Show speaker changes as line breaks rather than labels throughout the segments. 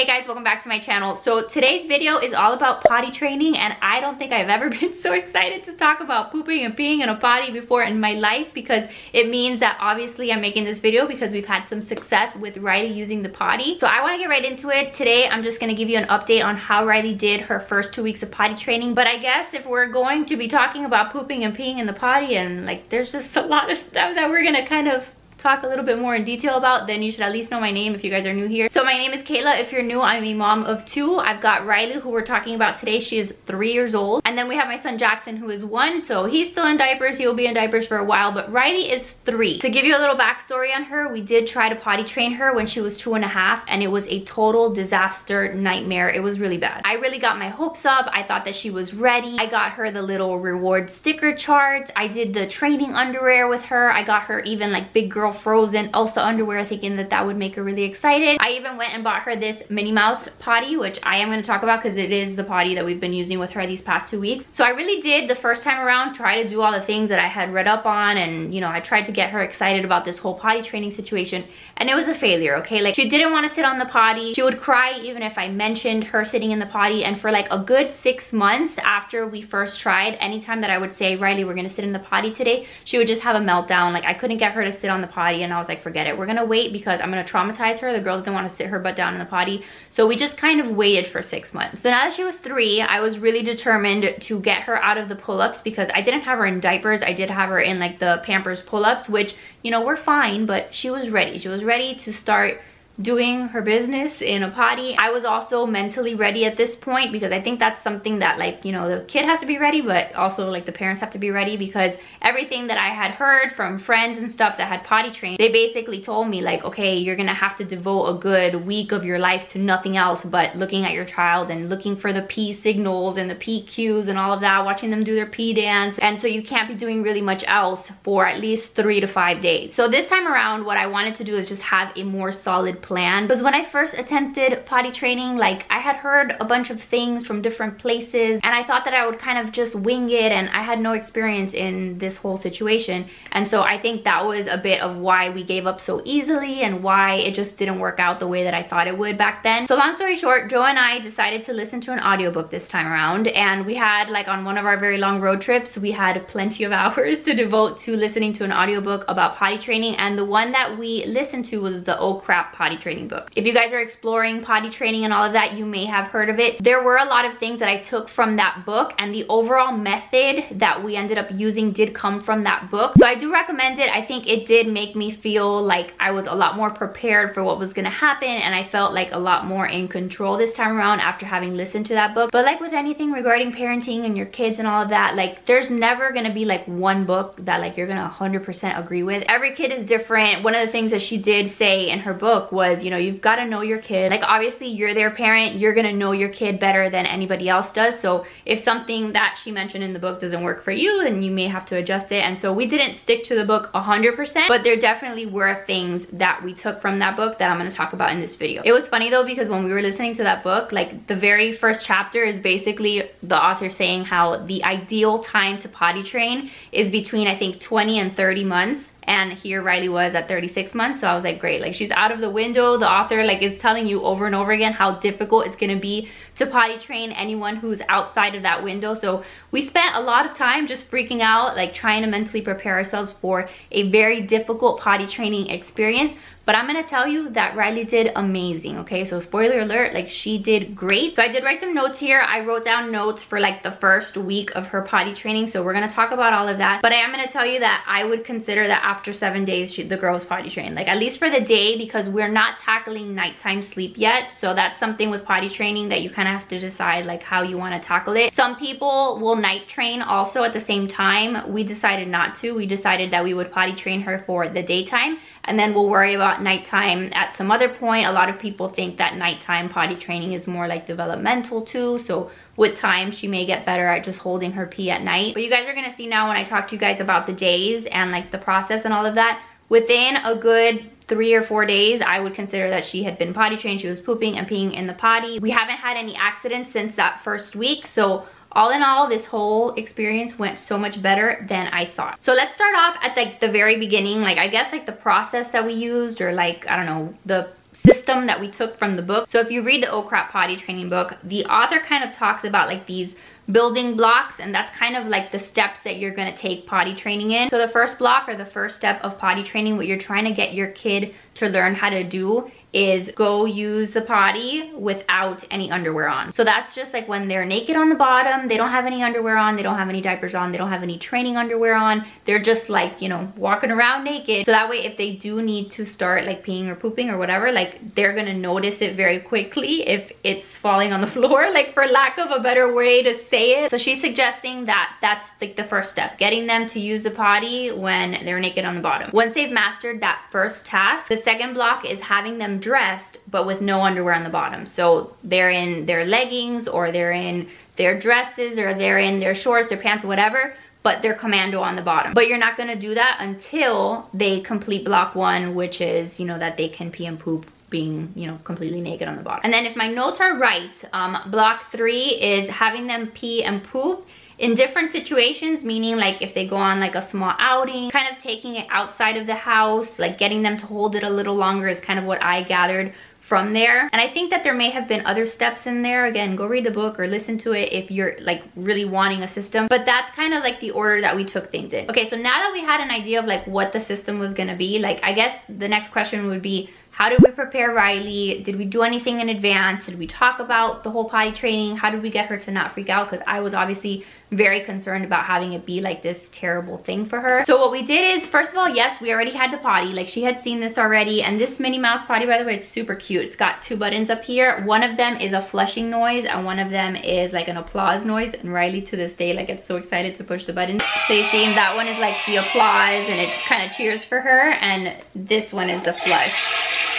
Hey guys, welcome back to my channel. So today's video is all about potty training and I don't think I've ever been so excited to talk about pooping and peeing in a potty before in my life because it means that obviously I'm making this video because we've had some success with Riley using the potty. So I wanna get right into it. Today, I'm just gonna give you an update on how Riley did her first two weeks of potty training. But I guess if we're going to be talking about pooping and peeing in the potty and like there's just a lot of stuff that we're gonna kind of talk a little bit more in detail about, then you should at least know my name if you guys are new here. So my name is Kayla. If you're new, I'm a mom of two. I've got Riley, who we're talking about today. She is three years old. And then we have my son Jackson, who is one. So he's still in diapers. He will be in diapers for a while, but Riley is three. To give you a little backstory on her, we did try to potty train her when she was two and a half, and it was a total disaster nightmare. It was really bad. I really got my hopes up. I thought that she was ready. I got her the little reward sticker charts. I did the training underwear with her. I got her even like big girl frozen Elsa underwear thinking that that would make her really excited. I even went and bought her this Minnie Mouse potty, which I am going to talk about because it is the potty that we've been using with her these past two weeks. So I really did the first time around try to do all the things that I had read up on and you know I tried to get her excited about this whole potty training situation and it was a failure, okay? Like she didn't want to sit on the potty. She would cry even if I mentioned her sitting in the potty and for like a good six months after we first tried, anytime that I would say, Riley, we're going to sit in the potty today, she would just have a meltdown. Like I couldn't get her to sit on the potty and I was like, forget it. We're gonna wait because I'm gonna traumatize her. The girl doesn't wanna sit her butt down in the potty. So we just kind of waited for six months. So now that she was three, I was really determined to get her out of the pull-ups because I didn't have her in diapers. I did have her in like the Pampers pull-ups, which, you know, were fine, but she was ready. She was ready to start doing her business in a potty. I was also mentally ready at this point because I think that's something that like, you know, the kid has to be ready, but also like the parents have to be ready because everything that I had heard from friends and stuff that had potty trained, they basically told me like, okay, you're gonna have to devote a good week of your life to nothing else but looking at your child and looking for the pee signals and the pee cues and all of that, watching them do their pee dance. And so you can't be doing really much else for at least three to five days. So this time around, what I wanted to do is just have a more solid because when I first attempted potty training like I had heard a bunch of things from different places and I thought that I would kind of just wing it and I had no experience in this whole situation and so I think that was a bit of why we gave up so easily and why it just didn't work out the way that I thought it would back then. So long story short, Joe and I decided to listen to an audiobook this time around and we had like on one of our very long road trips we had plenty of hours to devote to listening to an audiobook about potty training and the one that we listened to was the Oh Crap potty training book book. If you guys are exploring potty training and all of that, you may have heard of it. There were a lot of things that I took from that book and the overall method that we ended up using did come from that book. So I do recommend it. I think it did make me feel like I was a lot more prepared for what was gonna happen and I felt like a lot more in control this time around after having listened to that book. But like with anything regarding parenting and your kids and all of that, like there's never gonna be like one book that like you're gonna 100% agree with. Every kid is different. One of the things that she did say in her book was, you know, you've got to know your kid. Like obviously you're their parent, you're gonna know your kid better than anybody else does. So if something that she mentioned in the book doesn't work for you, then you may have to adjust it. And so we didn't stick to the book 100%, but there definitely were things that we took from that book that I'm gonna talk about in this video. It was funny though, because when we were listening to that book, like the very first chapter is basically the author saying how the ideal time to potty train is between I think 20 and 30 months and here Riley was at 36 months so I was like great. Like she's out of the window. The author like is telling you over and over again how difficult it's gonna be to potty train anyone who's outside of that window so we spent a lot of time just freaking out like trying to mentally prepare ourselves for a very difficult potty training experience but I'm gonna tell you that Riley did amazing, okay? So spoiler alert, like she did great. So I did write some notes here. I wrote down notes for like the first week of her potty training. So we're gonna talk about all of that. But I am gonna tell you that I would consider that after seven days, she, the girl was potty trained. Like at least for the day because we're not tackling nighttime sleep yet. So that's something with potty training that you kind of have to decide like how you wanna tackle it. Some people will night train also at the same time. We decided not to. We decided that we would potty train her for the daytime and then we'll worry about nighttime at some other point. A lot of people think that nighttime potty training is more like developmental too. So with time, she may get better at just holding her pee at night. But you guys are gonna see now when I talk to you guys about the days and like the process and all of that, within a good three or four days, I would consider that she had been potty trained. She was pooping and peeing in the potty. We haven't had any accidents since that first week. So all in all this whole experience went so much better than i thought so let's start off at like the very beginning like i guess like the process that we used or like i don't know the system that we took from the book. So if you read the Oh Crap Potty Training book, the author kind of talks about like these building blocks and that's kind of like the steps that you're gonna take potty training in. So the first block or the first step of potty training, what you're trying to get your kid to learn how to do is go use the potty without any underwear on. So that's just like when they're naked on the bottom, they don't have any underwear on, they don't have any diapers on, they don't have any training underwear on. They're just like, you know, walking around naked. So that way if they do need to start like peeing or pooping or whatever, like they're gonna notice it very quickly if it's falling on the floor, like for lack of a better way to say it. So she's suggesting that that's like the first step, getting them to use the potty when they're naked on the bottom. Once they've mastered that first task, the second block is having them dressed but with no underwear on the bottom. So they're in their leggings or they're in their dresses or they're in their shorts, their pants, whatever, but they're commando on the bottom. But you're not gonna do that until they complete block one, which is, you know, that they can pee and poop being, you know, completely naked on the bottom. And then if my notes are right, um, block three is having them pee and poop in different situations, meaning like if they go on like a small outing, kind of taking it outside of the house, like getting them to hold it a little longer is kind of what I gathered from there. And I think that there may have been other steps in there. Again, go read the book or listen to it if you're like really wanting a system. But that's kind of like the order that we took things in. Okay, so now that we had an idea of like what the system was gonna be, like I guess the next question would be, how did we prepare Riley? Did we do anything in advance? Did we talk about the whole potty training? How did we get her to not freak out? Because I was obviously very concerned about having it be like this terrible thing for her. So what we did is, first of all, yes, we already had the potty. Like she had seen this already. And this Minnie Mouse potty, by the way, it's super cute. It's got two buttons up here. One of them is a flushing noise and one of them is like an applause noise. And Riley to this day, like gets so excited to push the button. So you see that one is like the applause and it kind of cheers for her. And this one is the flush.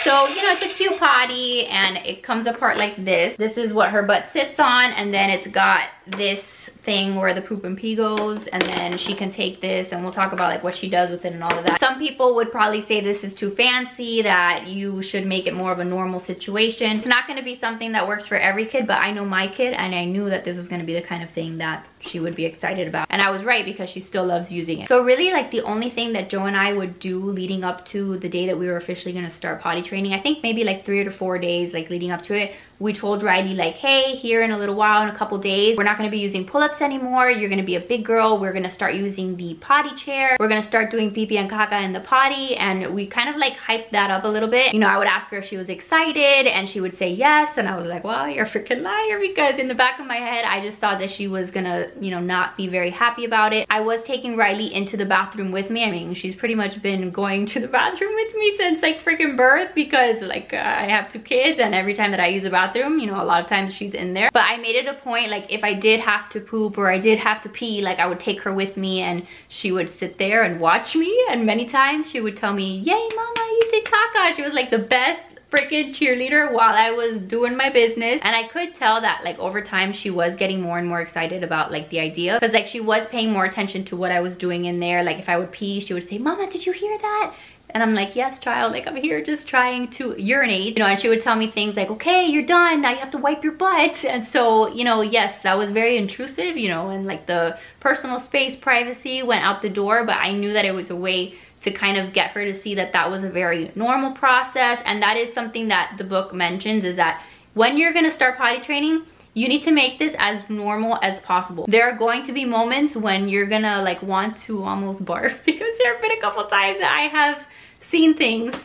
So, you know, it's a cute potty and it comes apart like this. This is what her butt sits on and then it's got this thing where the poop and pee goes and then she can take this and we'll talk about like what she does with it and all of that. Some people would probably say this is too fancy, that you should make it more of a normal situation. It's not gonna be something that works for every kid, but I know my kid and I knew that this was gonna be the kind of thing that she would be excited about. And I was right because she still loves using it. So really like the only thing that Joe and I would do leading up to the day that we were officially gonna start potty training, I think maybe like three to four days like leading up to it, we told Riley like, hey, here in a little while, in a couple days, we're not gonna be using pull-ups anymore. You're gonna be a big girl. We're gonna start using the potty chair. We're gonna start doing pee pee and caca in the potty. And we kind of like hyped that up a little bit. You know, I would ask her if she was excited and she would say yes. And I was like, well, you're a freaking liar because in the back of my head, I just thought that she was gonna, you know, not be very happy about it. I was taking Riley into the bathroom with me. I mean, she's pretty much been going to the bathroom with me since like freaking birth because like uh, I have two kids and every time that I use a bathroom, you know, a lot of times she's in there. But I made it a point, like if I did have to poop or I did have to pee, like I would take her with me and she would sit there and watch me. And many times she would tell me, yay mama, you did caca. She was like the best freaking cheerleader while I was doing my business. And I could tell that like over time she was getting more and more excited about like the idea. Cause like she was paying more attention to what I was doing in there. Like if I would pee, she would say, mama, did you hear that? And I'm like, yes, child, like I'm here just trying to urinate, you know, and she would tell me things like, okay, you're done, now you have to wipe your butt. And so, you know, yes, that was very intrusive, you know, and like the personal space privacy went out the door, but I knew that it was a way to kind of get her to see that that was a very normal process. And that is something that the book mentions is that when you're gonna start potty training, you need to make this as normal as possible. There are going to be moments when you're gonna like want to almost barf because there have been a couple times that I have seen things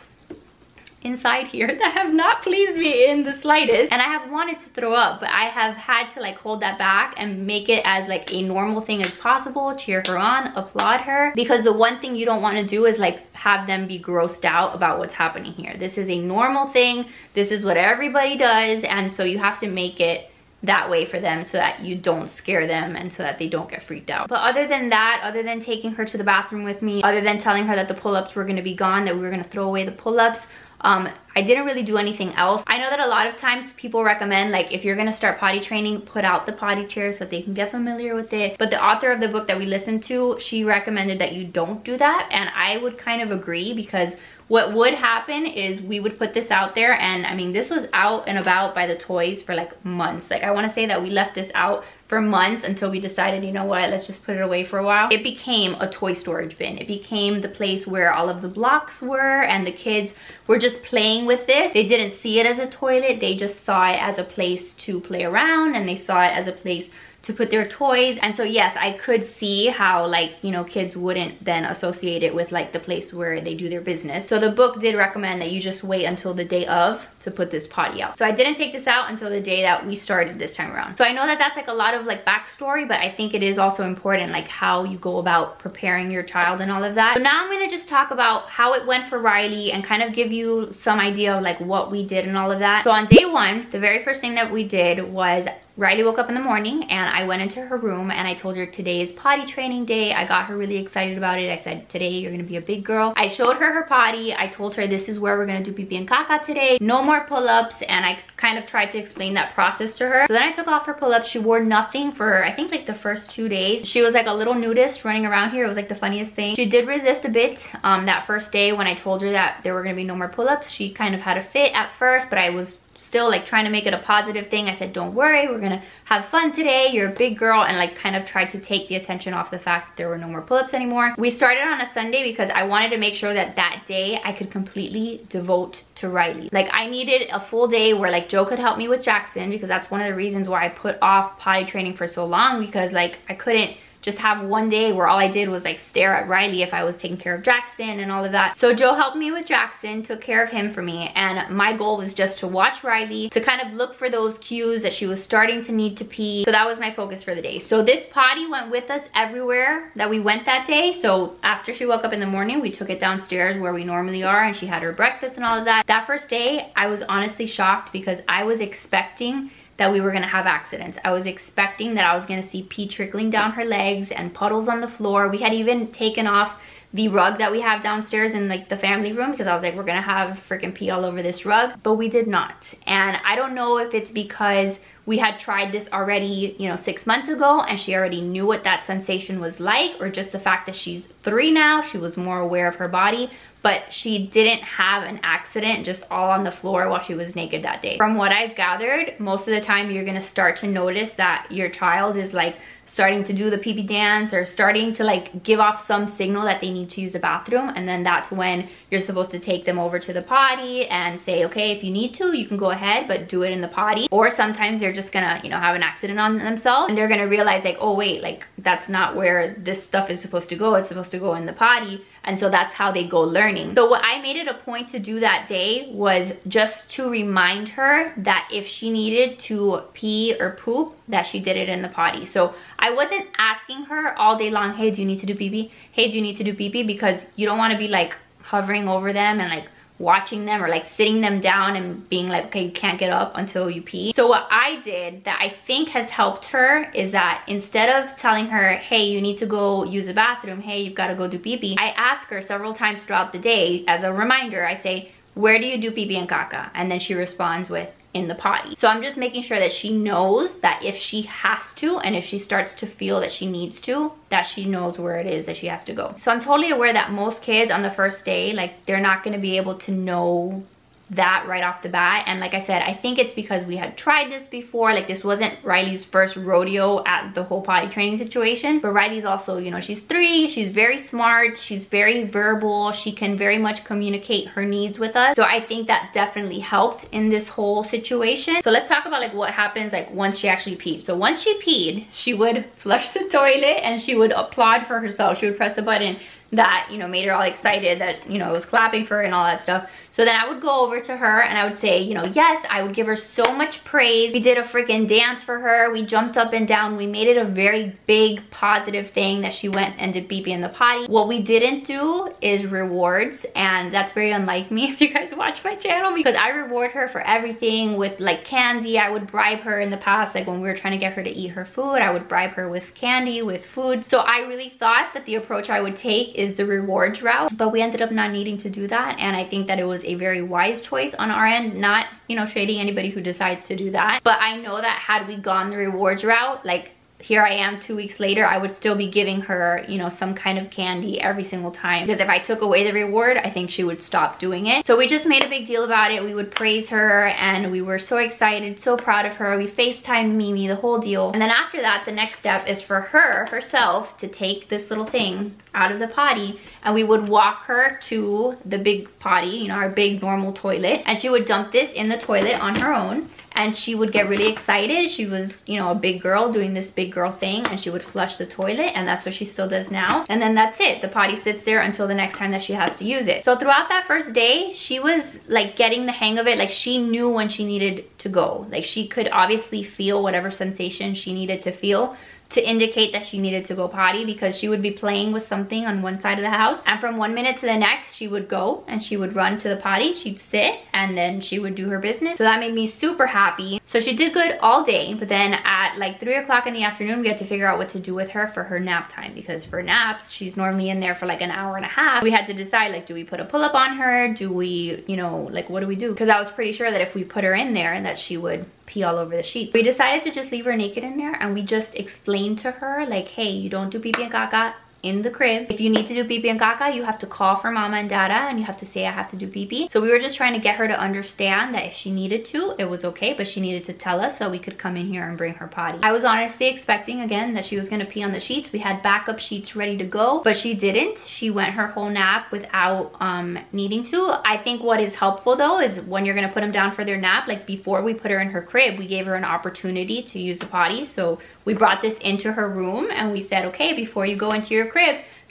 inside here that have not pleased me in the slightest. And I have wanted to throw up but I have had to like hold that back and make it as like a normal thing as possible cheer her on applaud her. Because the one thing you don't want to do is like have them be grossed out about what's happening here. This is a normal thing. This is what everybody does. And so you have to make it that way for them so that you don't scare them and so that they don't get freaked out. But other than that, other than taking her to the bathroom with me, other than telling her that the pull-ups were gonna be gone, that we were gonna throw away the pull-ups, um, I didn't really do anything else. I know that a lot of times people recommend like if you're gonna start potty training, put out the potty chair so that they can get familiar with it. But the author of the book that we listened to, she recommended that you don't do that. And I would kind of agree because what would happen is we would put this out there and I mean this was out and about by the toys for like months like I want to say that we left this out for months until we decided, you know what, let's just put it away for a while. It became a toy storage bin. It became the place where all of the blocks were and the kids were just playing with this. They didn't see it as a toilet. They just saw it as a place to play around and they saw it as a place to put their toys. And so yes, I could see how like, you know, kids wouldn't then associate it with like the place where they do their business. So the book did recommend that you just wait until the day of to put this potty out. So I didn't take this out until the day that we started this time around. So I know that that's like a lot of like backstory, but I think it is also important like how you go about preparing your child and all of that. So now I'm gonna just talk about how it went for Riley and kind of give you some idea of like what we did and all of that. So on day one, the very first thing that we did was Riley woke up in the morning and I went into her room and I told her today is potty training day. I got her really excited about it. I said, today you're gonna be a big girl. I showed her her potty. I told her this is where we're gonna do pee pee and caca today. No more pull-ups and I kind of tried to explain that process to her. So then I took off her pull-ups. She wore nothing for I think like the first two days. She was like a little nudist running around here. It was like the funniest thing. She did resist a bit um, that first day when I told her that there were gonna be no more pull-ups. She kind of had a fit at first, but I was still like trying to make it a positive thing. I said, don't worry, we're gonna have fun today. You're a big girl and like kind of tried to take the attention off the fact that there were no more pull-ups anymore. We started on a Sunday because I wanted to make sure that that day I could completely devote to Riley. Like I needed a full day where like Joe could help me with Jackson because that's one of the reasons why I put off potty training for so long because like I couldn't just have one day where all I did was like stare at Riley if I was taking care of Jackson and all of that. So Joe helped me with Jackson, took care of him for me. And my goal was just to watch Riley, to kind of look for those cues that she was starting to need to pee. So that was my focus for the day. So this potty went with us everywhere that we went that day. So after she woke up in the morning, we took it downstairs where we normally are and she had her breakfast and all of that. That first day, I was honestly shocked because I was expecting that we were gonna have accidents. I was expecting that I was gonna see pee trickling down her legs and puddles on the floor. We had even taken off the rug that we have downstairs in like the family room because I was like, we're gonna have freaking pee all over this rug, but we did not. And I don't know if it's because we had tried this already, you know, six months ago and she already knew what that sensation was like or just the fact that she's three now, she was more aware of her body but she didn't have an accident just all on the floor while she was naked that day. From what I've gathered, most of the time you're gonna start to notice that your child is like starting to do the pee pee dance or starting to like give off some signal that they need to use a bathroom and then that's when you're supposed to take them over to the potty and say okay if you need to you can go ahead but do it in the potty. Or sometimes they're just gonna you know have an accident on themselves and they're gonna realize like oh wait like that's not where this stuff is supposed to go. It's supposed to go in the potty and so that's how they go learning. So what I made it a point to do that day was just to remind her that if she needed to pee or poop, that she did it in the potty. So I wasn't asking her all day long, hey, do you need to do pee pee? Hey, do you need to do pee pee? Because you don't want to be like hovering over them and like watching them or like sitting them down and being like, okay, you can't get up until you pee. So what I did that I think has helped her is that instead of telling her, hey, you need to go use the bathroom, hey, you've got to go do pee pee, I ask her several times throughout the day as a reminder, I say, where do you do pee pee and caca? And then she responds with, in the potty. So I'm just making sure that she knows that if she has to and if she starts to feel that she needs to, that she knows where it is that she has to go. So I'm totally aware that most kids on the first day, like they're not gonna be able to know that right off the bat. And like I said I think it's because we had tried this before. Like this wasn't Riley's first rodeo at the whole potty training situation. But Riley's also you know she's three. She's very smart. She's very verbal. She can very much communicate her needs with us. So I think that definitely helped in this whole situation. So let's talk about like what happens like once she actually peed. So once she peed she would flush the toilet and she would applaud for herself. She would press the button that, you know, made her all excited that, you know, was clapping for her and all that stuff. So then I would go over to her and I would say, you know, yes, I would give her so much praise. We did a freaking dance for her. We jumped up and down. We made it a very big positive thing that she went and did BB in the potty. What we didn't do is rewards and that's very unlike me if you guys watch my channel because I reward her for everything with like candy. I would bribe her in the past like when we were trying to get her to eat her food. I would bribe her with candy, with food. So I really thought that the approach I would take is the rewards route but we ended up not needing to do that and I think that it was a very wise choice on our end not you know shading anybody who decides to do that. But I know that had we gone the rewards route like here I am two weeks later, I would still be giving her, you know, some kind of candy every single time. Because if I took away the reward, I think she would stop doing it. So we just made a big deal about it. We would praise her and we were so excited, so proud of her. We FaceTimed Mimi, the whole deal. And then after that, the next step is for her, herself, to take this little thing out of the potty and we would walk her to the big potty, you know, our big normal toilet. And she would dump this in the toilet on her own and she would get really excited. She was, you know, a big girl doing this big girl thing and she would flush the toilet and that's what she still does now. And then that's it. The potty sits there until the next time that she has to use it. So throughout that first day, she was like getting the hang of it. Like she knew when she needed to go. Like she could obviously feel whatever sensation she needed to feel to indicate that she needed to go potty because she would be playing with something on one side of the house. And from one minute to the next she would go and she would run to the potty. She'd sit and then she would do her business. So that made me super happy. So she did good all day but then at like three o'clock in the afternoon we had to figure out what to do with her for her nap time because for naps she's normally in there for like an hour and a half. We had to decide like do we put a pull-up on her? Do we you know like what do we do? Because i was pretty sure that if we put her in there and that she would pee all over the sheets. We decided to just leave her naked in there and we just explained to her like, hey, you don't do pipi and caca in the crib. If you need to do pipi and caca, you have to call for mama and dada and you have to say I have to do pipi. So we were just trying to get her to understand that if she needed to, it was okay, but she needed to tell us so we could come in here and bring her potty. I was honestly expecting again that she was gonna pee on the sheets. We had backup sheets ready to go, but she didn't. She went her whole nap without um, needing to. I think what is helpful though is when you're gonna put them down for their nap, like before we put her in her crib, we gave her an opportunity to use the potty. So we brought this into her room and we said, okay, before you go into your crib,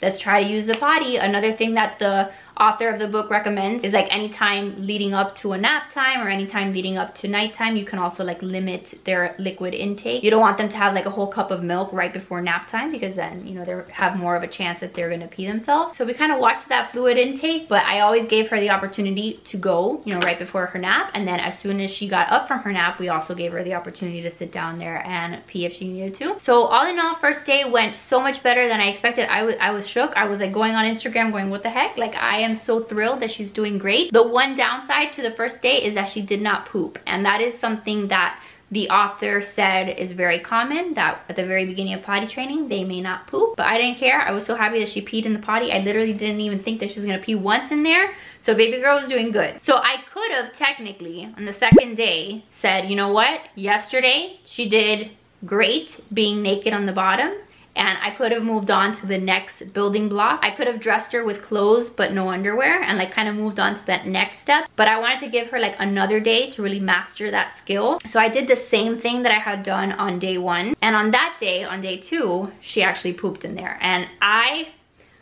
let's try to use the potty. Another thing that the author of the book recommends is like anytime leading up to a nap time or anytime leading up to nighttime, you can also like limit their liquid intake. You don't want them to have like a whole cup of milk right before nap time because then, you know, they have more of a chance that they're gonna pee themselves. So we kind of watched that fluid intake, but I always gave her the opportunity to go, you know, right before her nap. And then as soon as she got up from her nap, we also gave her the opportunity to sit down there and pee if she needed to. So all in all, first day went so much better than I expected. I was, I was shook. I was like going on Instagram going, what the heck? Like I am so thrilled that she's doing great. The one downside to the first day is that she did not poop. And that is something that the author said is very common that at the very beginning of potty training they may not poop but i didn't care. I was so happy that she peed in the potty. I literally didn't even think that she was gonna pee once in there. So baby girl was doing good. So i could have technically on the second day said you know what? Yesterday she did great being naked on the bottom and I could have moved on to the next building block. I could have dressed her with clothes but no underwear and like kind of moved on to that next step. But I wanted to give her like another day to really master that skill. So I did the same thing that I had done on day one. And on that day, on day two, she actually pooped in there. And I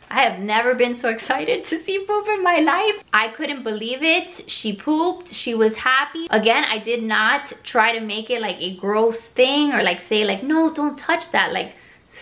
I have never been so excited to see poop in my life. I couldn't believe it. She pooped. She was happy. Again, I did not try to make it like a gross thing or like say like, no, don't touch that. Like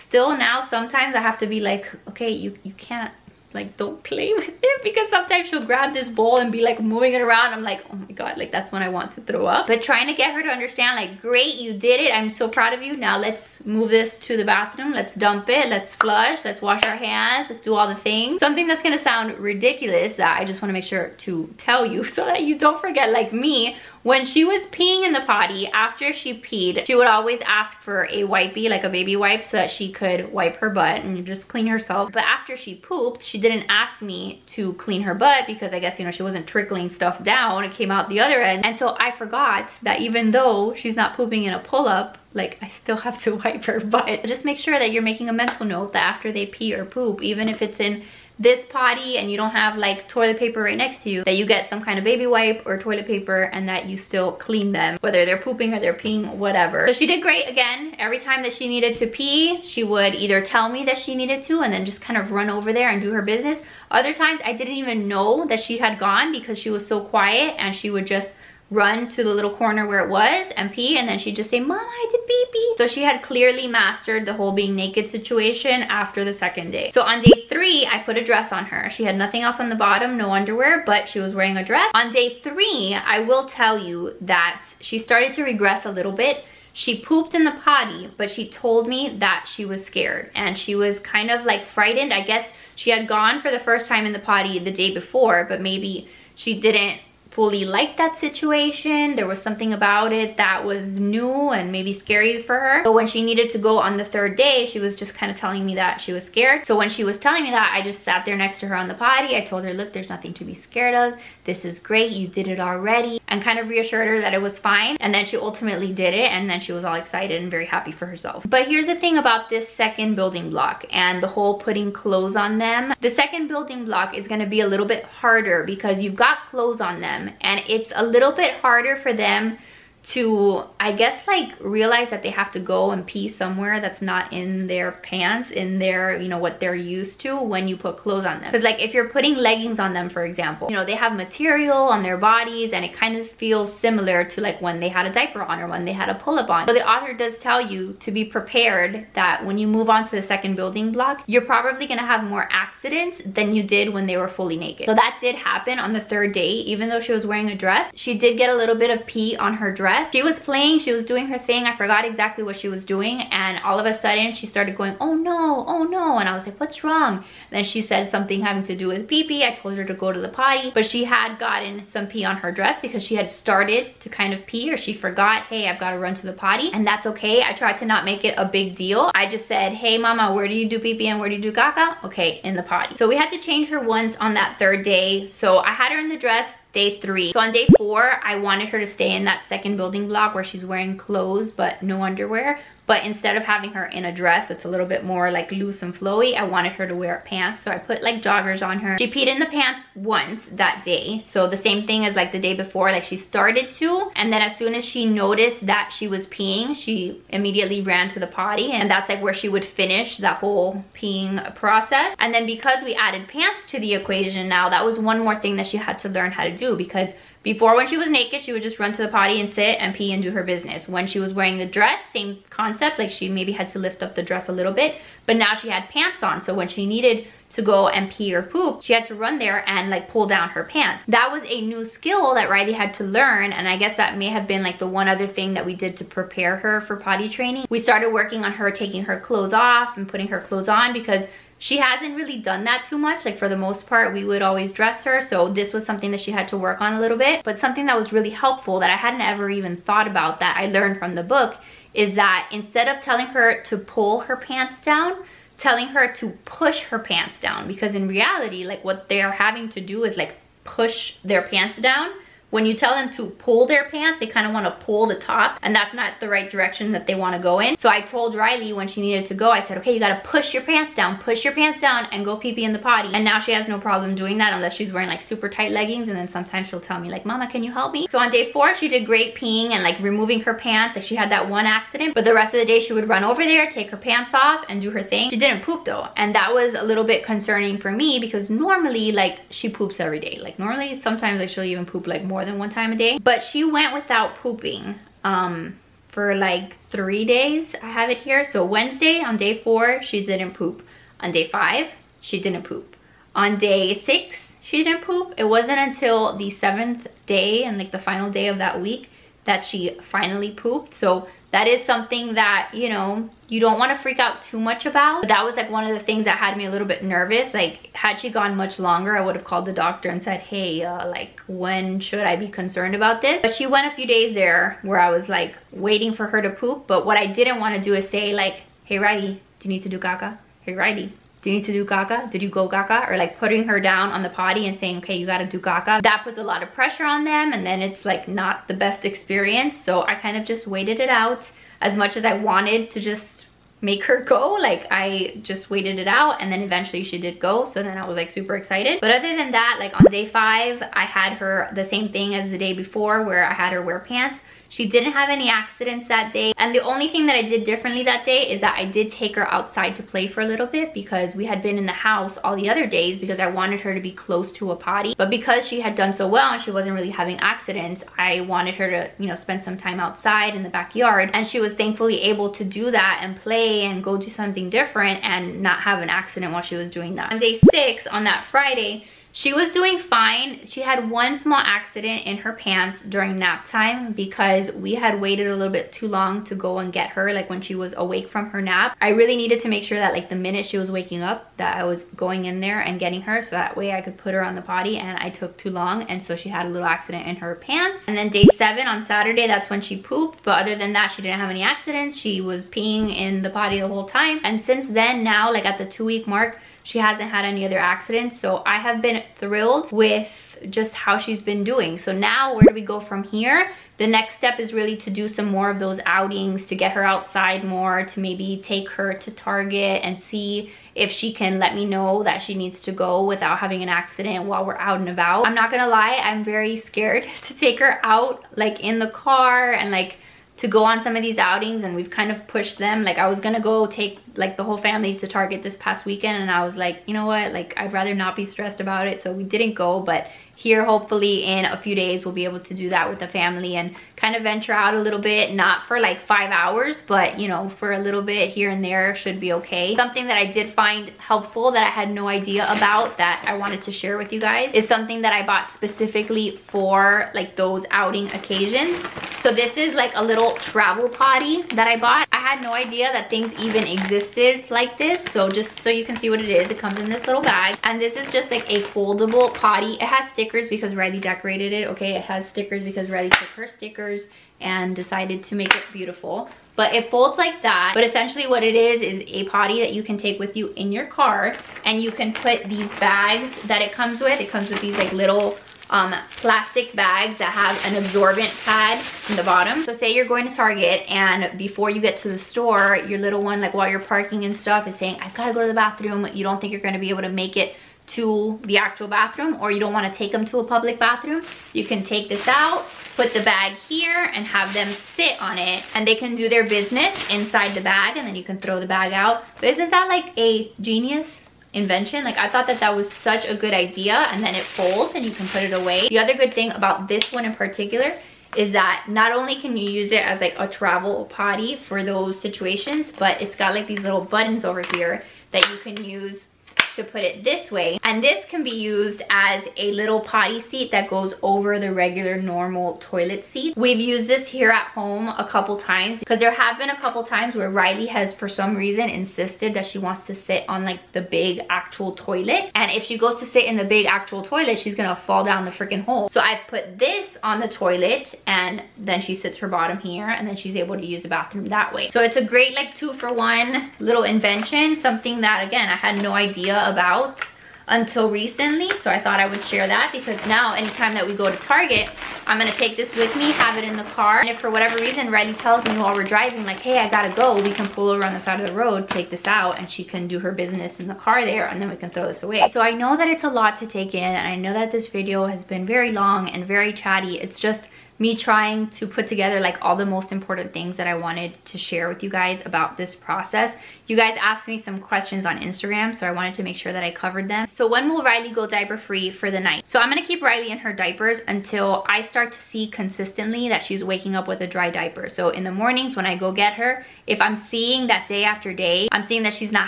still now sometimes I have to be like, okay, you, you can't like don't play with it because sometimes she'll grab this bowl and be like moving it around. I'm like oh my god like that's when i want to throw up. But trying to get her to understand like great you did it. I'm so proud of you. Now let's move this to the bathroom. Let's dump it. Let's flush. Let's wash our hands. Let's do all the things. Something that's gonna sound ridiculous that i just want to make sure to tell you so that you don't forget like me when she was peeing in the potty, after she peed, she would always ask for a wipey, like a baby wipe, so that she could wipe her butt and just clean herself. But after she pooped, she didn't ask me to clean her butt because I guess, you know, she wasn't trickling stuff down. It came out the other end. And so I forgot that even though she's not pooping in a pull-up, like I still have to wipe her butt. Just make sure that you're making a mental note that after they pee or poop, even if it's in this potty and you don't have like toilet paper right next to you, that you get some kind of baby wipe or toilet paper and that you still clean them, whether they're pooping or they're peeing, whatever. So she did great again. Every time that she needed to pee, she would either tell me that she needed to and then just kind of run over there and do her business. Other times I didn't even know that she had gone because she was so quiet and she would just run to the little corner where it was and pee and then she'd just say mom i did pee pee. So she had clearly mastered the whole being naked situation after the second day. So on day three i put a dress on her. She had nothing else on the bottom no underwear but she was wearing a dress. On day three i will tell you that she started to regress a little bit. She pooped in the potty but she told me that she was scared and she was kind of like frightened. I guess she had gone for the first time in the potty the day before but maybe she didn't fully liked that situation. There was something about it that was new and maybe scary for her. But when she needed to go on the third day, she was just kind of telling me that she was scared. So when she was telling me that, I just sat there next to her on the potty. I told her, look, there's nothing to be scared of. This is great. You did it already. And kind of reassured her that it was fine. And then she ultimately did it. And then she was all excited and very happy for herself. But here's the thing about this second building block and the whole putting clothes on them. The second building block is going to be a little bit harder because you've got clothes on them and it's a little bit harder for them to i guess like realize that they have to go and pee somewhere that's not in their pants in their you know what they're used to when you put clothes on them. Because like if you're putting leggings on them for example you know they have material on their bodies and it kind of feels similar to like when they had a diaper on or when they had a pull-up on. So the author does tell you to be prepared that when you move on to the second building block you're probably going to have more accidents than you did when they were fully naked. So that did happen on the third day. Even though she was wearing a dress she did get a little bit of pee on her dress dress. She was playing, she was doing her thing. I forgot exactly what she was doing. And all of a sudden she started going, oh no, oh no. And I was like, what's wrong? And then she said something having to do with pee pee. I told her to go to the potty, but she had gotten some pee on her dress because she had started to kind of pee or she forgot, hey, I've got to run to the potty. And that's okay. I tried to not make it a big deal. I just said, hey mama, where do you do pee pee and where do you do gaga? Okay, in the potty. So we had to change her once on that third day. So I had her in the dress day three. So on day four, I wanted her to stay in that second building block where she's wearing clothes but no underwear but instead of having her in a dress that's a little bit more like loose and flowy i wanted her to wear pants. So i put like joggers on her. She peed in the pants once that day. So the same thing as like the day before like she started to. And then as soon as she noticed that she was peeing she immediately ran to the potty. And that's like where she would finish that whole peeing process. And then because we added pants to the equation now that was one more thing that she had to learn how to do because before when she was naked, she would just run to the potty and sit and pee and do her business. When she was wearing the dress, same concept, like she maybe had to lift up the dress a little bit, but now she had pants on. So when she needed to go and pee or poop, she had to run there and like pull down her pants. That was a new skill that Riley had to learn and I guess that may have been like the one other thing that we did to prepare her for potty training. We started working on her taking her clothes off and putting her clothes on because she hasn't really done that too much. Like for the most part, we would always dress her. So this was something that she had to work on a little bit. But something that was really helpful that I hadn't ever even thought about that I learned from the book is that instead of telling her to pull her pants down, telling her to push her pants down. Because in reality, like what they're having to do is like push their pants down when you tell them to pull their pants, they kind of want to pull the top and that's not the right direction that they want to go in. So I told Riley when she needed to go, I said, okay, you got to push your pants down, push your pants down and go pee pee in the potty. And now she has no problem doing that unless she's wearing like super tight leggings. And then sometimes she'll tell me like, mama, can you help me? So on day four, she did great peeing and like removing her pants. Like she had that one accident, but the rest of the day she would run over there, take her pants off and do her thing. She didn't poop though. And that was a little bit concerning for me because normally like she poops every day. Like normally sometimes like she'll even poop like more than one time a day but she went without pooping um, for like three days. I have it here. So Wednesday on day four, she didn't poop. On day five, she didn't poop. On day six, she didn't poop. It wasn't until the seventh day and like the final day of that week that she finally pooped. So that is something that, you know, you don't want to freak out too much about. But that was like one of the things that had me a little bit nervous. Like had she gone much longer, I would have called the doctor and said, hey, uh, like when should I be concerned about this? But she went a few days there where I was like waiting for her to poop. But what I didn't want to do is say like, hey, Riley, do you need to do caca? Hey, Riley, do you need to do gaga? Did you go gaga? Or like putting her down on the potty and saying, okay, you gotta do gaga. That puts a lot of pressure on them and then it's like not the best experience. So I kind of just waited it out as much as I wanted to just make her go like I just waited it out and then eventually she did go so then I was like super excited but other than that like on day five I had her the same thing as the day before where I had her wear pants she didn't have any accidents that day. And the only thing that I did differently that day is that I did take her outside to play for a little bit because we had been in the house all the other days because I wanted her to be close to a potty. But because she had done so well and she wasn't really having accidents, I wanted her to, you know, spend some time outside in the backyard. And she was thankfully able to do that and play and go do something different and not have an accident while she was doing that. On day six, on that Friday, she was doing fine. She had one small accident in her pants during nap time because we had waited a little bit too long to go and get her like when she was awake from her nap. I really needed to make sure that like the minute she was waking up that I was going in there and getting her so that way I could put her on the potty and I took too long and so she had a little accident in her pants. And then day seven on Saturday, that's when she pooped. But other than that, she didn't have any accidents. She was peeing in the potty the whole time. And since then now, like at the two week mark, she hasn't had any other accidents. So I have been thrilled with just how she's been doing. So now where do we go from here? The next step is really to do some more of those outings to get her outside more, to maybe take her to Target and see if she can let me know that she needs to go without having an accident while we're out and about. I'm not gonna lie, I'm very scared to take her out like in the car and like to go on some of these outings and we've kind of pushed them like i was gonna go take like the whole family used to target this past weekend and i was like you know what? Like i'd rather not be stressed about it. So we didn't go but here hopefully in a few days we'll be able to do that with the family and kind of venture out a little bit not for like five hours but you know for a little bit here and there should be okay. Something that i did find helpful that i had no idea about that i wanted to share with you guys is something that i bought specifically for like those outing occasions. So this is like a little travel potty that i bought. I had no idea that things even existed like this so just so you can see what it is it comes in this little bag and this is just like a foldable potty it has stickers because Riley decorated it. Okay, it has stickers because Riley took her stickers and decided to make it beautiful. But it folds like that. But essentially what it is, is a potty that you can take with you in your car. And you can put these bags that it comes with. It comes with these like little um, plastic bags that have an absorbent pad in the bottom. So say you're going to Target and before you get to the store, your little one, like while you're parking and stuff, is saying, I've got to go to the bathroom. You don't think you're going to be able to make it to the actual bathroom or you don't want to take them to a public bathroom, you can take this out, put the bag here and have them sit on it and they can do their business inside the bag and then you can throw the bag out. But isn't that like a genius invention? Like I thought that that was such a good idea and then it folds and you can put it away. The other good thing about this one in particular is that not only can you use it as like a travel potty for those situations, but it's got like these little buttons over here that you can use to put it this way. And this can be used as a little potty seat that goes over the regular normal toilet seat. We've used this here at home a couple times because there have been a couple times where Riley has for some reason insisted that she wants to sit on like the big actual toilet. And if she goes to sit in the big actual toilet, she's gonna fall down the freaking hole. So I've put this on the toilet and then she sits her bottom here and then she's able to use the bathroom that way. So it's a great like two for one little invention, something that again, I had no idea about until recently so i thought i would share that because now anytime that we go to target i'm gonna take this with me have it in the car and if for whatever reason Riley tells me while we're driving like hey i gotta go we can pull over on the side of the road take this out and she can do her business in the car there and then we can throw this away. So i know that it's a lot to take in and i know that this video has been very long and very chatty. It's just me trying to put together like all the most important things that I wanted to share with you guys about this process. You guys asked me some questions on Instagram, so I wanted to make sure that I covered them. So when will Riley go diaper free for the night? So I'm gonna keep Riley in her diapers until I start to see consistently that she's waking up with a dry diaper. So in the mornings when I go get her, if I'm seeing that day after day, I'm seeing that she's not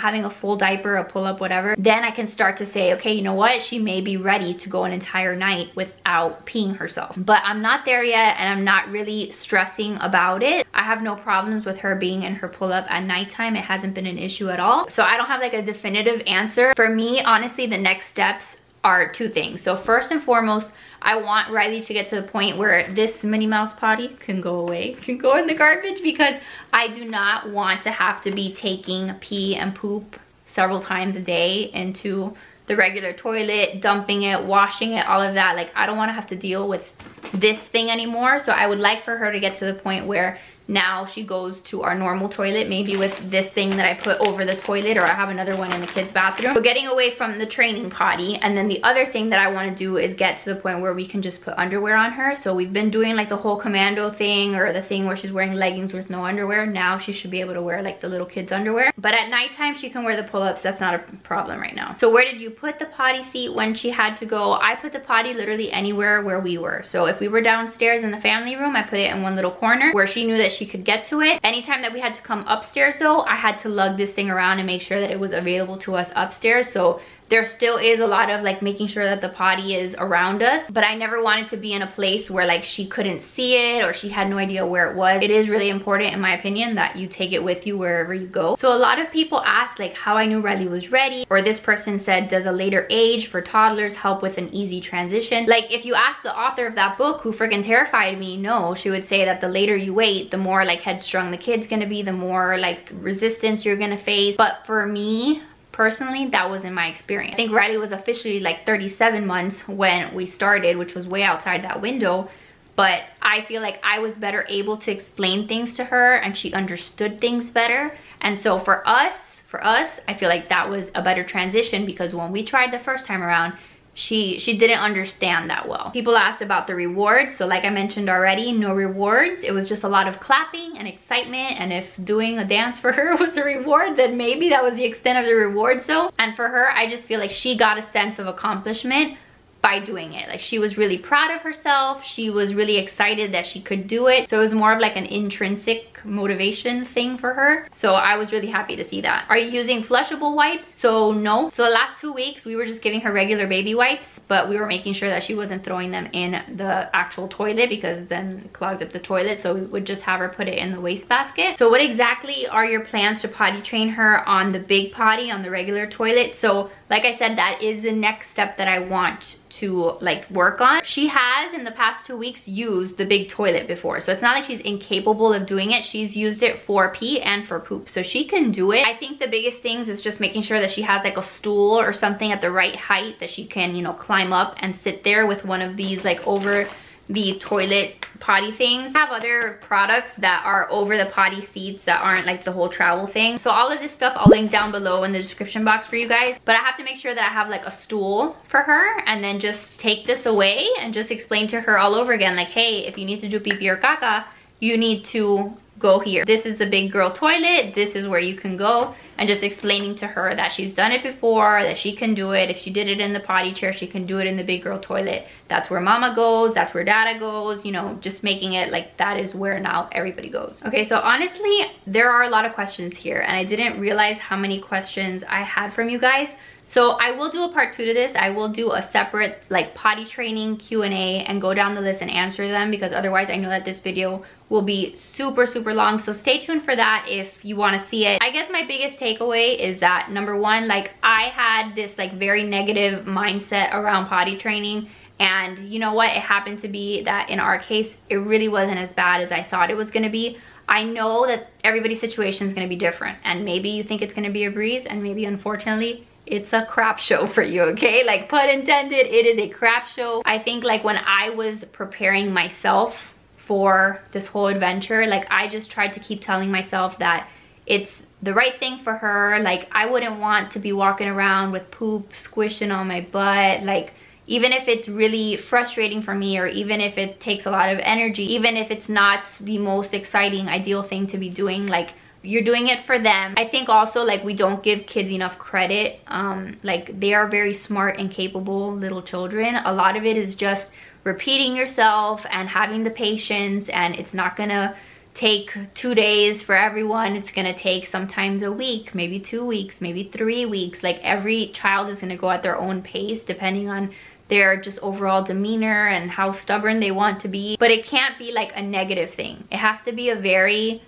having a full diaper, a pull-up, whatever, then I can start to say, okay, you know what? She may be ready to go an entire night without peeing herself. But I'm not there yet and I'm not really stressing about it. I have no problems with her being in her pull-up at nighttime. It hasn't been an issue at all. So I don't have like a definitive answer. For me, honestly, the next steps are two things. So first and foremost, I want Riley to get to the point where this Minnie Mouse potty can go away, can go in the garbage because I do not want to have to be taking pee and poop several times a day into the regular toilet, dumping it, washing it, all of that. Like I don't want to have to deal with this thing anymore. So I would like for her to get to the point where now she goes to our normal toilet, maybe with this thing that I put over the toilet or I have another one in the kids bathroom. So getting away from the training potty. And then the other thing that I wanna do is get to the point where we can just put underwear on her. So we've been doing like the whole commando thing or the thing where she's wearing leggings with no underwear. Now she should be able to wear like the little kids underwear. But at nighttime she can wear the pull-ups. That's not a problem right now. So where did you put the potty seat when she had to go? I put the potty literally anywhere where we were. So if we were downstairs in the family room, I put it in one little corner where she knew that she could get to it. Anytime that we had to come upstairs though, I had to lug this thing around and make sure that it was available to us upstairs. So there still is a lot of like making sure that the potty is around us but i never wanted to be in a place where like she couldn't see it or she had no idea where it was. It is really important in my opinion that you take it with you wherever you go. So a lot of people ask like how i knew riley was ready or this person said does a later age for toddlers help with an easy transition? Like if you ask the author of that book who freaking terrified me no she would say that the later you wait the more like headstrong the kid's gonna be the more like resistance you're gonna face. But for me personally that wasn't my experience. I think riley was officially like 37 months when we started which was way outside that window. But i feel like i was better able to explain things to her and she understood things better. And so for us for us i feel like that was a better transition because when we tried the first time around she she didn't understand that well people asked about the rewards so like i mentioned already no rewards it was just a lot of clapping and excitement and if doing a dance for her was a reward then maybe that was the extent of the reward so and for her i just feel like she got a sense of accomplishment by doing it. Like she was really proud of herself. She was really excited that she could do it. So it was more of like an intrinsic motivation thing for her. So I was really happy to see that. Are you using flushable wipes? So no. So the last two weeks we were just giving her regular baby wipes, but we were making sure that she wasn't throwing them in the actual toilet because then it clogs up the toilet. So we would just have her put it in the wastebasket. So what exactly are your plans to potty train her on the big potty, on the regular toilet? So like I said, that is the next step that I want to like work on. She has in the past two weeks used the big toilet before. So it's not like she's incapable of doing it. She's used it for pee and for poop. So she can do it. I think the biggest things is just making sure that she has like a stool or something at the right height that she can, you know, climb up and sit there with one of these like over the toilet potty things. I have other products that are over the potty seats that aren't like the whole travel thing. So all of this stuff I'll link down below in the description box for you guys. But I have to make sure that I have like a stool for her and then just take this away and just explain to her all over again like, hey, if you need to do pee pee or caca, you need to go here. This is the big girl toilet. This is where you can go. And just explaining to her that she's done it before, that she can do it. If she did it in the potty chair, she can do it in the big girl toilet. That's where mama goes. That's where dada goes. You know, just making it like that is where now everybody goes. Okay, so honestly, there are a lot of questions here. And I didn't realize how many questions I had from you guys. So I will do a part two to this. I will do a separate like potty training Q&A and go down the list and answer them because otherwise I know that this video will be super, super long. So stay tuned for that if you want to see it. I guess my biggest takeaway is that number one, like I had this like very negative mindset around potty training and you know what? It happened to be that in our case, it really wasn't as bad as I thought it was going to be. I know that everybody's situation is going to be different and maybe you think it's going to be a breeze and maybe unfortunately it's a crap show for you, okay? Like pun intended, it is a crap show. I think like when I was preparing myself for this whole adventure, like I just tried to keep telling myself that it's the right thing for her. Like I wouldn't want to be walking around with poop squishing on my butt. Like even if it's really frustrating for me or even if it takes a lot of energy, even if it's not the most exciting, ideal thing to be doing, like you're doing it for them. I think also like we don't give kids enough credit. Um like they are very smart and capable little children. A lot of it is just repeating yourself and having the patience and it's not gonna take two days for everyone. It's gonna take sometimes a week maybe two weeks maybe three weeks. Like every child is gonna go at their own pace depending on their just overall demeanor and how stubborn they want to be. But it can't be like a negative thing. It has to be a very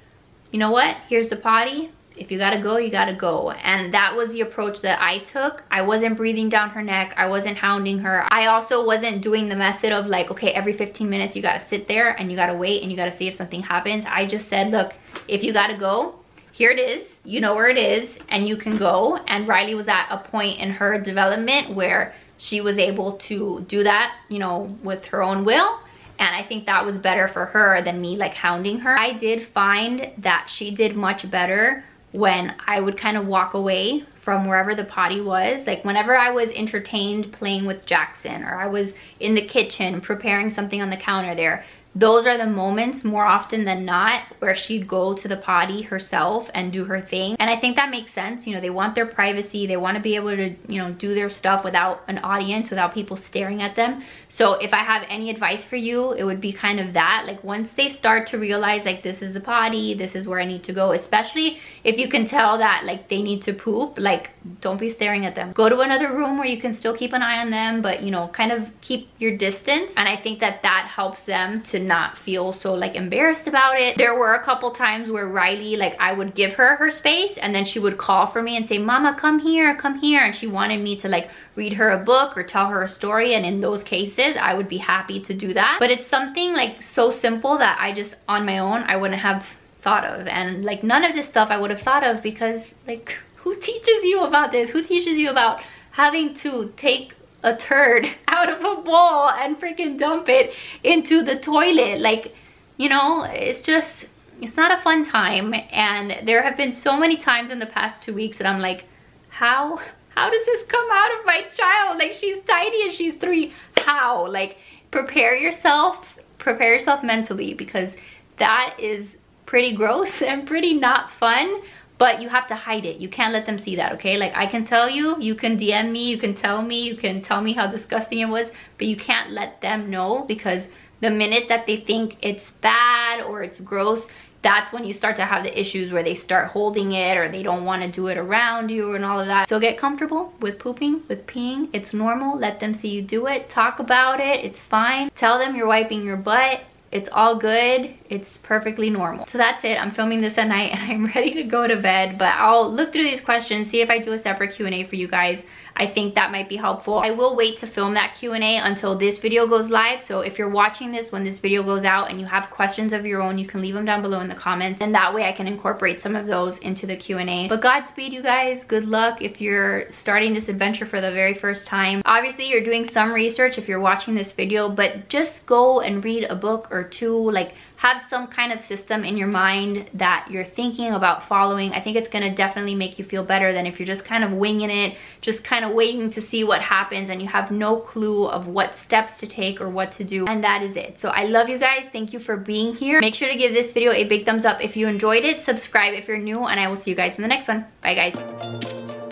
you know what, here's the potty. If you gotta go, you gotta go. And that was the approach that I took. I wasn't breathing down her neck. I wasn't hounding her. I also wasn't doing the method of like, okay, every 15 minutes you gotta sit there and you gotta wait and you gotta see if something happens. I just said, look, if you gotta go, here it is. You know where it is and you can go. And Riley was at a point in her development where she was able to do that, you know, with her own will and I think that was better for her than me like hounding her. I did find that she did much better when I would kind of walk away from wherever the potty was. Like whenever I was entertained playing with Jackson or I was in the kitchen preparing something on the counter there, those are the moments more often than not where she'd go to the potty herself and do her thing. And I think that makes sense. You know, they want their privacy. They want to be able to, you know, do their stuff without an audience, without people staring at them. So if I have any advice for you, it would be kind of that. Like once they start to realize like this is a potty, this is where I need to go, especially if you can tell that like they need to poop, like don't be staring at them. Go to another room where you can still keep an eye on them, but you know, kind of keep your distance. And I think that that helps them not feel so like embarrassed about it. There were a couple times where Riley, like I would give her her space and then she would call for me and say, mama, come here, come here. And she wanted me to like read her a book or tell her a story. And in those cases, I would be happy to do that. But it's something like so simple that I just on my own, I wouldn't have thought of. And like none of this stuff I would have thought of because like who teaches you about this? Who teaches you about having to take a turd out of a bowl and freaking dump it into the toilet. Like, you know, it's just, it's not a fun time. And there have been so many times in the past two weeks that I'm like, how, how does this come out of my child? Like she's tiny and she's three, how? Like prepare yourself, prepare yourself mentally because that is pretty gross and pretty not fun but you have to hide it. You can't let them see that, okay? Like I can tell you, you can DM me, you can tell me, you can tell me how disgusting it was, but you can't let them know because the minute that they think it's bad or it's gross, that's when you start to have the issues where they start holding it or they don't want to do it around you and all of that. So get comfortable with pooping, with peeing. It's normal. Let them see you do it. Talk about it. It's fine. Tell them you're wiping your butt it's all good. It's perfectly normal. So that's it. I'm filming this at night and I'm ready to go to bed, but I'll look through these questions, see if I do a separate Q&A for you guys. I think that might be helpful. I will wait to film that Q&A until this video goes live. So if you're watching this when this video goes out and you have questions of your own, you can leave them down below in the comments. And that way I can incorporate some of those into the Q&A. But Godspeed, you guys. Good luck if you're starting this adventure for the very first time. Obviously, you're doing some research if you're watching this video, but just go and read a book or two. Like, have some kind of system in your mind that you're thinking about following. I think it's gonna definitely make you feel better than if you're just kind of winging it, just kind of waiting to see what happens and you have no clue of what steps to take or what to do. And that is it. So I love you guys. Thank you for being here. Make sure to give this video a big thumbs up if you enjoyed it. Subscribe if you're new and I will see you guys in the next one. Bye guys.